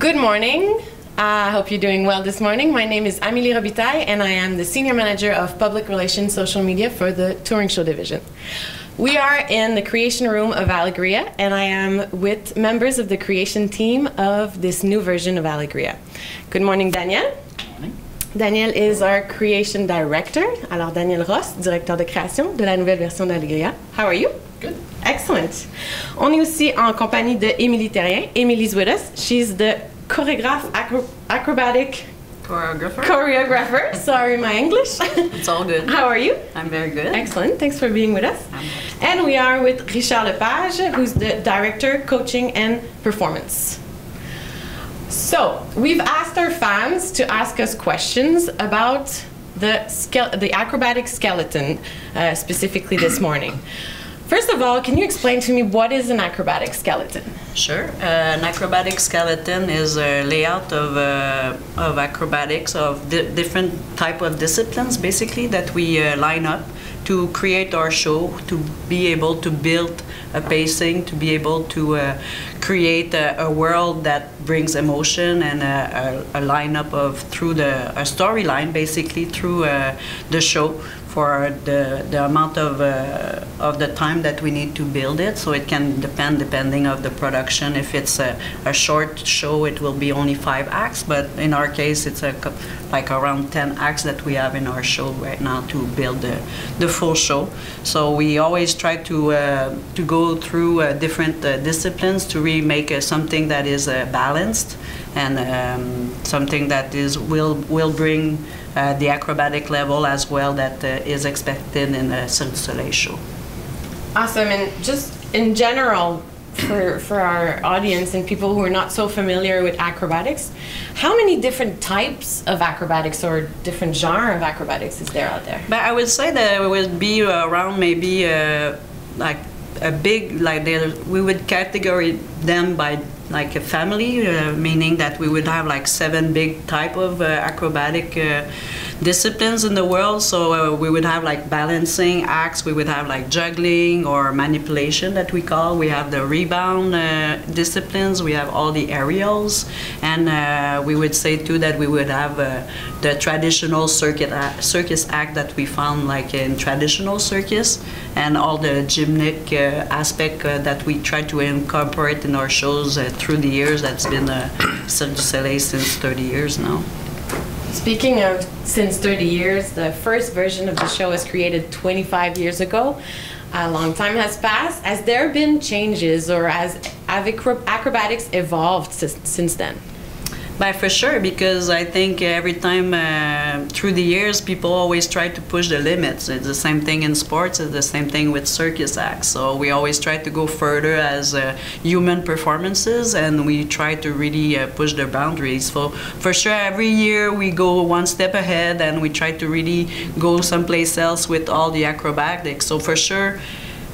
Good morning. I hope you're doing well this morning. My name is Amélie Robitaille, and I am the Senior Manager of Public Relations Social Media for the Touring Show Division. We are in the creation room of Alegria, and I am with members of the creation team of this new version of Alegria. Good morning, Daniel. morning. Daniel is our creation director. Alors, Daniel Ross, directeur de création de la nouvelle version d'Alegria. How are you? Good. Excellent. On est aussi en compagnie de Émilie Terrien. Émilie's with us. She's the choreograph, acro- acrobatic Choreographer? choreographer. Sorry, my English. It's all good. How are you? I'm very good. Excellent. Thanks for being with us. And we are with Richard Lepage, who's the director, coaching, and performance. So, we've asked our fans to ask us questions about the, the acrobatic skeleton, uh, specifically this morning. First of all, can you explain to me what is an acrobatic skeleton? Sure. Uh, an acrobatic skeleton is a layout of, uh, of acrobatics of di- different type of disciplines, basically that we uh, line up to create our show, to be able to build a pacing, to be able to uh, create a, a world that brings emotion and a, a, a lineup of through the a storyline, basically through uh, the show for the, the amount of, uh, of the time that we need to build it. So it can depend depending of the production. If it's a, a short show, it will be only five acts. But in our case, it's a, like around 10 acts that we have in our show right now to build the, the full show. So we always try to, uh, to go through uh, different uh, disciplines to really make uh, something that is uh, balanced and um, something that is will will bring uh, the acrobatic level as well that uh, is expected in a Cirque du Soleil show. Awesome. And just in general, for, for our audience and people who are not so familiar with acrobatics, how many different types of acrobatics or different genre of acrobatics is there out there? But I would say that it would be around maybe uh, like a big like there we would categorize them by like a family, uh, meaning that we would have like seven big type of uh, acrobatic uh, disciplines in the world. So uh, we would have like balancing acts, we would have like juggling or manipulation that we call. We have the rebound uh, disciplines, we have all the aerials, and uh, we would say too that we would have uh, the traditional circuit a- circus act that we found like in traditional circus, and all the gymnic uh, aspect uh, that we try to incorporate in our shows uh, through the years. That's been uh, Cirque du Soleil since 30 years now. Speaking of since 30 years, the first version of the show was created 25 years ago. A long time has passed. Has there been changes or has acrobatics evolved since, then? But for sure, because I think every time uh, through the years, people always try to push the limits. It's the same thing in sports. It's the same thing with circus acts. So we always try to go further as uh, human performances, and we try to really uh, push the boundaries. So for sure, every year we go one step ahead, and we try to really go someplace else with all the acrobatics. So for sure.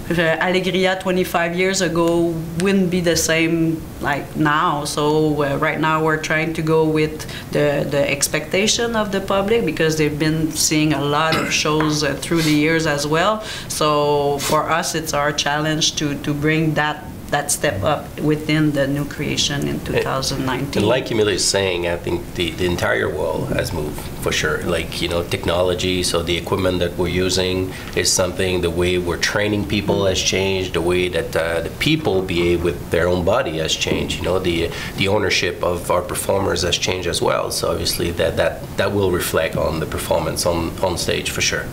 Alegria 25 years ago wouldn't be the same like now. So uh, right now we're trying to go with the the expectation of the public because they've been seeing a lot of shows uh, through the years as well. So for us, it's our challenge to to bring that that step up within the new creation in 2019. And like Émilie is saying, I think the, the entire world has moved for sure. Like, you know, technology, so the equipment that we're using is something, the way we're training people has changed, the way that uh, the people behave with their own body has changed. You know, the the ownership of our performers has changed as well. So obviously that, that, that will reflect on the performance on, on stage for sure.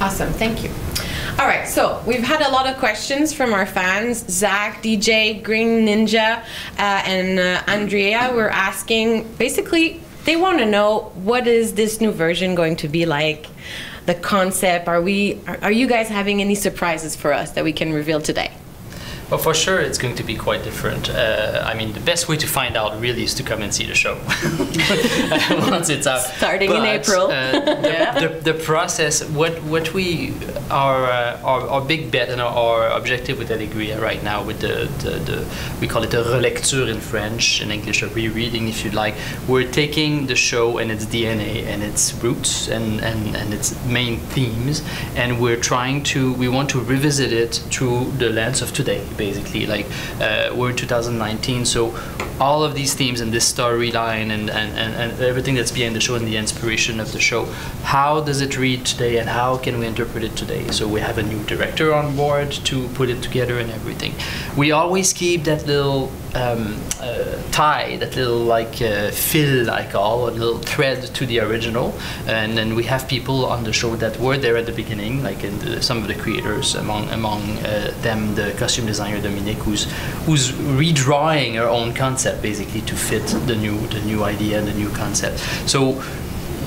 Awesome, thank you. All right, so we've had a lot of questions from our fans. Zach, DJ, Green Ninja, uh, and uh, Andrea were asking basically, they want to know what is this new version going to be like? The concept, are we, are, are you guys having any surprises for us that we can reveal today? Well, for sure, it's going to be quite different. Uh, I mean, the best way to find out really is to come and see the show once it's out. Starting in April. uh, the, the, the process, what what we our uh, our, our big bet and our, our objective with Alegria right now, with the, the, the we call it a relecture in French, in English, a rereading if you like. We're taking the show and its DNA and its roots and, and, and its main themes, and we're trying to we want to revisit it through the lens of today basically. Like uh, we're in 2019, so all of these themes and this storyline and, and, and, and everything that's behind the show and the inspiration of the show, how does it read today and how can we interpret it today? So we have a new director on board to put it together and everything. We always keep that little um, uh, tie, that little like uh, fill, I call, a little thread to the original, and then we have people on the show that were there at the beginning, like the, some of the creators, among among uh, them the costume designer Dominique, who's who's redrawing her own concept basically to fit the new the new idea and the new concept. So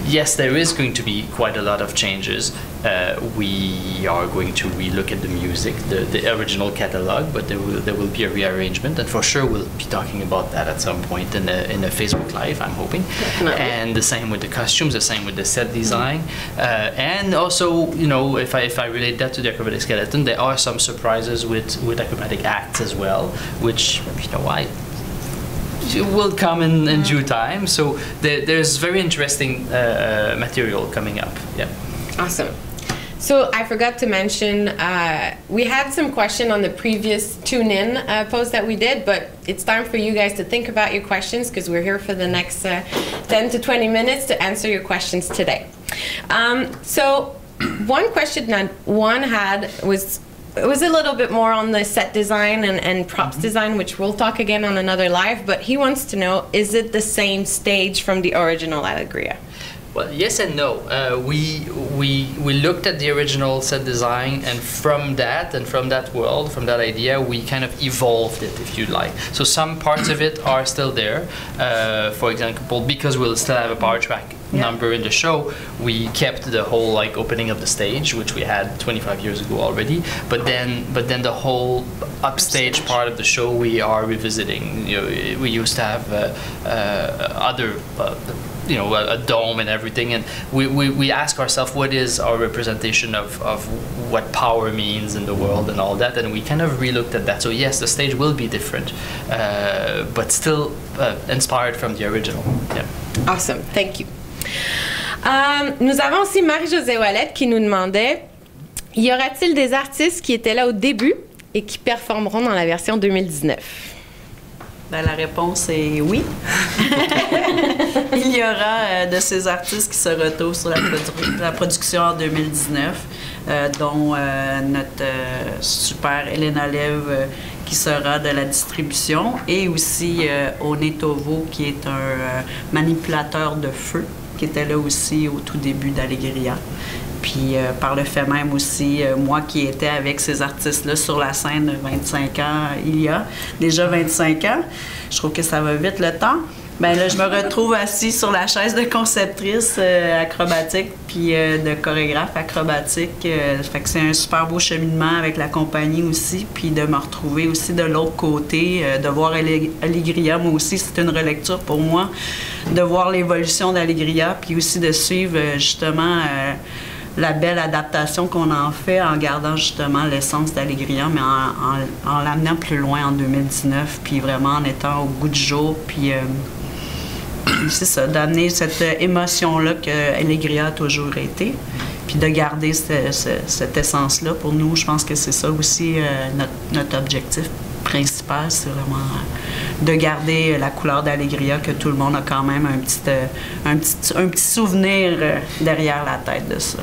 yes, there is going to be quite a lot of changes. Uh, we are going to relook at the music, the, the original catalog, but there will there will be a rearrangement, and for sure we'll be talking about that at some point in a, in a Facebook Live. I'm hoping, Definitely. and the same with the costumes, the same with the set design, uh, and also you know if I if I relate that to the acrobatic skeleton, there are some surprises with with acrobatic acts as well, which you know I will come in, in due time. So there, there's very interesting uh, material coming up. Yeah. Awesome. So I forgot to mention, uh, we had some question on the previous tune-in uh, post that we did, but it's time for you guys to think about your questions because we're here for the next uh, 10 to 20 minutes to answer your questions today. Um, so one question that one had was it was a little bit more on the set design and, and props design, which we'll talk again on another live. But he wants to know: Is it the same stage from the original Alegria? Well, yes and no. Uh, we we we looked at the original set design, and from that and from that world, from that idea, we kind of evolved it, if you like. So some parts of it are still there. Uh, for example, because we'll still have a power track Yeah. number in the show, we kept the whole like opening of the stage, which we had 25 years ago already. But then, but then the whole upstage part of the show we are revisiting. You know, we used to have uh, uh, other. Uh, you know, a, a dome and everything, and we, we, we ask ourselves what is our representation of, of what power means in the world and all that, and we kind of relooked at that. So yes, the stage will be different, uh, but still uh, inspired from the original. Yeah. Awesome, thank you. Euh, nous avons aussi Marie-Josée Ouellette qui nous demandait y aura-t-il des artistes qui étaient là au début et qui performeront dans la version 2019 Ben, la réponse est oui. Il y aura euh, de ces artistes qui se retrouvent sur la, produ- la production en 2019, euh, dont notre super Lev euh, qui sera de la distribution et aussi euh, Onetovo qui est un manipulateur de feu qui était là aussi au tout début d'Allegria. Puis euh, par le fait même aussi, euh, moi qui étais avec ces artistes-là sur la scène 25 ans, il y a déjà 25 ans, je trouve que ça va vite le temps. Ben là, je me retrouve assis sur la chaise de conceptrice euh, acrobatique puis euh, de chorégraphe acrobatique. Euh, fait que c'est un super beau cheminement avec la compagnie aussi, puis de me retrouver aussi de l'autre côté, de voir Alle- Allegria, moi aussi, c'est une relecture pour moi, de voir l'évolution d'Allegria, puis aussi de suivre justement la belle adaptation qu'on en fait en gardant justement l'essence d'Allegria, mais en, en- en l'amenant plus loin en 2019, puis vraiment en étant au goût du jour, puis c'est ça, d'amener cette euh, émotion-là que Allegria a toujours été, puis de garder ce- ce- cette essence-là. Pour nous, je pense que c'est ça aussi euh, notre, objectif principal, c'est vraiment euh, de garder la couleur d'Allegria, que tout le monde a quand même un petit, un petit, souvenir derrière la tête de ça.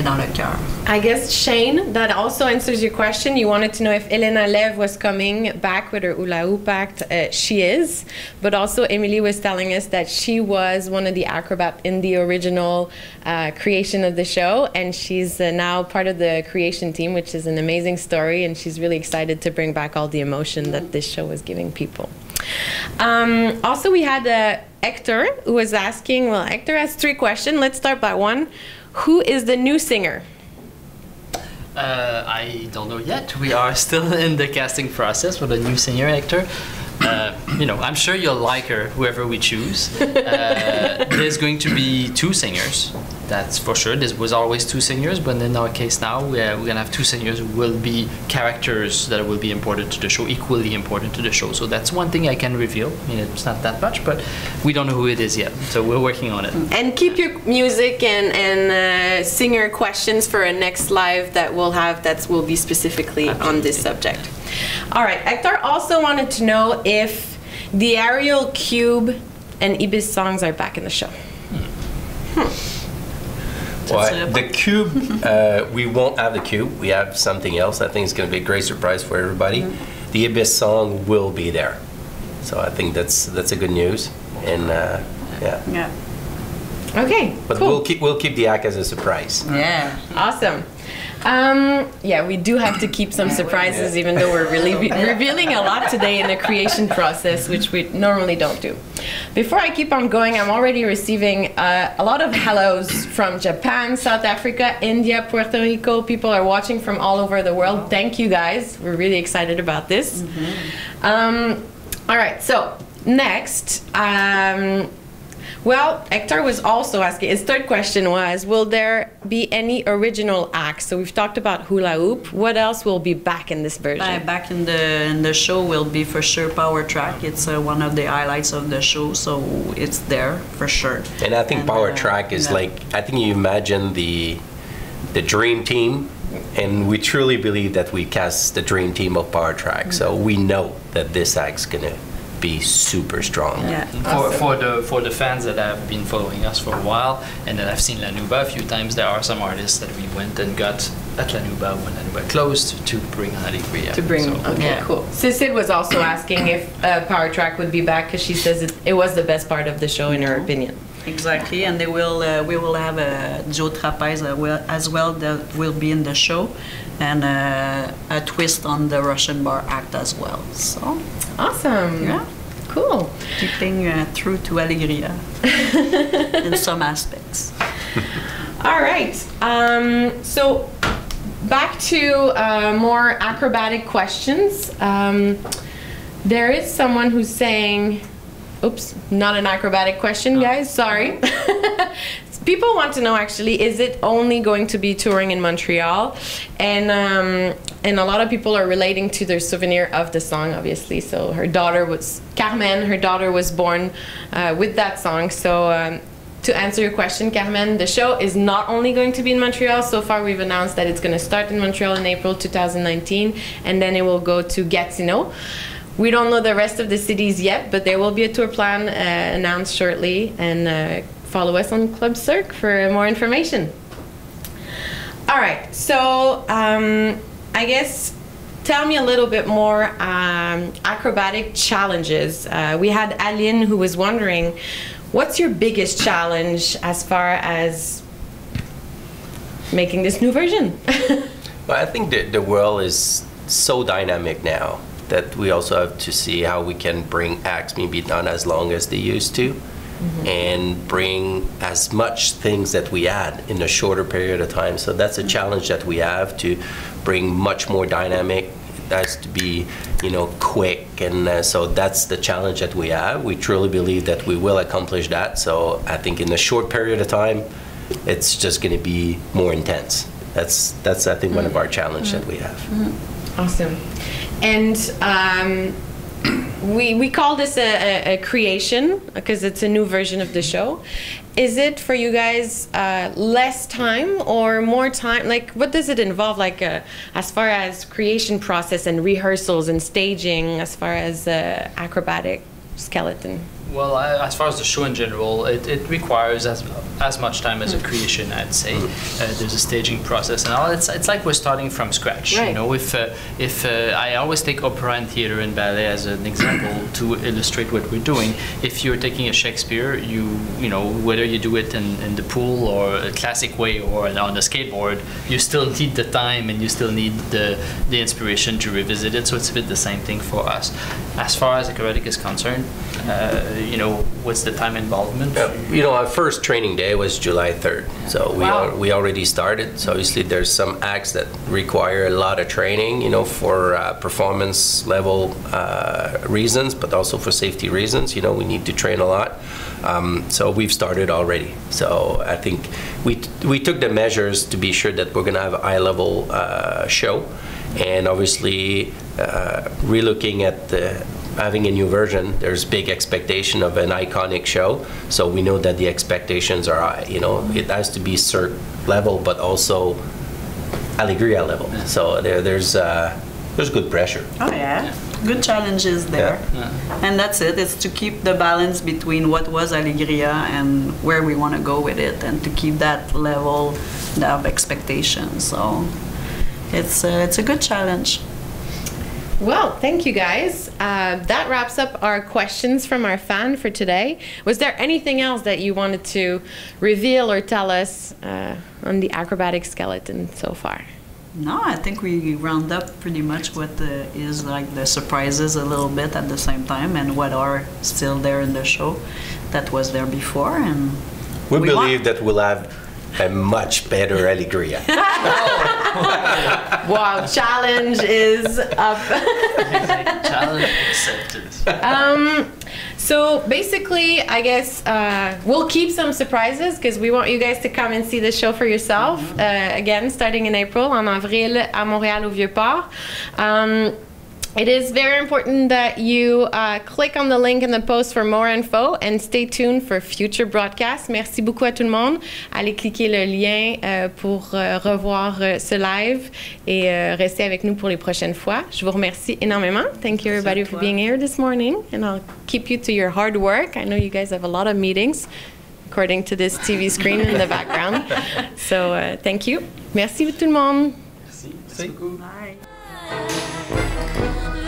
Dans le cœur. I guess Shane, that also answers your question. You wanted to know if Elena Lev was coming back with her Ula Hoop act. Uh, she is, but also Emily was telling us that she was one of the acrobat in the original uh, creation of the show, and she's uh, now part of the creation team, which is an amazing story, and she's really excited to bring back all the emotion that this show was giving people. Um, also, we had uh, Hector who was asking. Well, Hector has three questions. Let's start by one. Who is the new singer? Uh, I don't know yet. We are still in the casting process for the new senior actor. Uh, you know, I'm sure you'll like her, whoever we choose. Uh, there's going to be two singers. That's for sure. This was always two singers, but in our case now, we're, we're gonna have two singers who will be characters that will be important to the show, equally important to the show. So that's one thing I can reveal. I mean, it's not that much, but we don't know who it is yet. So we're working on it. And keep your music and, and uh, singer questions for a next live that we'll have that will be specifically on this subject. All right, Hector also wanted to know if the Aerial Cube and Ibis songs are back in the show. Well, the cube, uh, we won't have the cube. We have something else. I think it's going to be a great surprise for everybody. The Ibis song will be there, so I think that's that's a good news. And uh, yeah, Yeah. Okay, but cool. we'll keep we'll keep the act as a surprise. Yeah. Awesome. Um, yeah, we do have to keep some surprises, even though we're really revealing a lot today in the creation process, which we normally don't do. Before I keep on going, I'm already receiving uh, a lot of hellos from Japan, South Africa, India, Puerto Rico. People are watching from all over the world. Thank you guys. We're really excited about this. Um, all right, so next. Um, well, Hector was also asking, his third question was Will there be any original acts? So we've talked about hula hoop. What else will be back in this version? Ba- Back in the in the show will be for sure power track. It's uh, one of the highlights of the show, so it's there for sure. And I think And, Power uh, Track is yeah. like I think you imagine the the dream team, and we truly believe that we cast the dream team of Power Track. So we know that this act's gonna be super strong. Yeah. For, for the for the fans that have been following us for a while and that have seen La Nouba a few times, there are some artists that we went and got at La Nouba when La Nouba closed to bring on Alegria. to bring. So- okay, Yeah. cool. Cecil was also asking if uh, Power Track would be back because she says it, it was the best part of the show, in her opinion. Exactly, and they will. Uh, we will have a Joe Trapeze uh, well- as well that will be in the show, and uh, a twist on the Russian bar act as well. So Awesome. Yeah. Cool. keeping uh, true to Alegria in some aspects. All right. Um, so back to uh, more acrobatic questions. Um, there is someone who's saying, oops, not an acrobatic question, guys. Sorry. People want to know actually, is it only going to be touring in Montreal? And um, and a lot of people are relating to their souvenir of the song, obviously. So her daughter was Carmen. Her daughter was born uh, with that song. So um, to answer your question, Carmen, the show is not only going to be in Montreal. So far, we've announced that it's going to start in Montreal in April 2019, and then it will go to Gatineau. We don't know the rest of the cities yet, but there will be a tour plan uh, announced shortly, and uh, follow us on Club Cirque for more information. All right, so um, I guess tell me a little bit more um, acrobatic challenges. Uh, we had Aline who was wondering, what's your biggest challenge as far as making this new version? well, I think that the world is so dynamic now that we also have to see how we can bring acts maybe not as long as they used to and bring as much things that we had in a shorter period of time. So that's a challenge that we have to bring much more dynamic. It has to be, you know, quick, and uh, so that's the challenge that we have. We truly believe that we will accomplish that. So I think in a short period of time, it's just going to be more intense. That's that's I think one of our challenge that we have. Awesome. And um, we we call this a, a, a creation because it's a new version of the show. Is it for you guys uh, less time or more time? Like, what does it involve? Like, uh, as far as creation process and rehearsals and staging, as far as uh, acrobatic skeleton. Well, I, as far as the show in general, it, it requires as as much time as a creation, I'd say. Uh, there's a staging process and all. It's, it's like we're starting from scratch. Right. You know, if uh, if uh, I always take opera and theater and ballet as an example to illustrate what we're doing. If you're taking a Shakespeare, you you know whether you do it in, in the pool or a classic way or on the skateboard, you still need the time and you still need the the inspiration to revisit it. So it's a bit the same thing for us. as far as the acrobatic is concerned, uh, you know, what's the time involvement? Yeah, you know, our first training day was July 3rd, so we Wow. al- we already started. So obviously, there's some acts that require a lot of training, you know, for uh, performance level uh, reasons, but also for safety reasons. You know, we need to train a lot. Um, so we've started already. So I think we t- we took the measures to be sure that we're going to have a high level uh, show, and obviously uh, relooking at the having a new version, there's big expectation of an iconic show. So we know that the expectations are high. You know, it has to be Cirque level, but also Alegria level. So there, there's uh, there's good pressure. Oh yeah, good challenges there. And that's it. It's to keep the balance between what was Alegria and where we want to go with it, and to keep that level of expectation. So it's uh, it's a good challenge. Well, thank you guys. Uh, that wraps up our questions from our fan for today. Was there anything else that you wanted to reveal or tell us uh, on the acrobatic skeleton so far? No, I think we round up pretty much what the, is like the surprises a little bit at the same time, and what are still there in the show that was there before, and We, We want- believe that we'll have a much better Alegria. Wow, challenge is up. Challenge accepted. um, so basically, I guess uh, we'll keep some surprises because we want you guys to come and see the show for yourself. Uh, again, starting in April, en avril, à Montréal au Vieux-Port. Um, it is very important that you uh, click on the link in the post for more info and stay tuned for future broadcasts. Merci beaucoup à tout le monde. Allez cliquer le lien euh, pour euh, revoir euh, ce live et euh, rester avec nous pour les prochaines fois. Je vous remercie énormément. Thank you everybody for being here this morning and I'll keep you to your hard work. I know you guys have a lot of meetings according to this TV screen in the background. So uh, thank you. Merci tout le monde. Merci. Bye. Thank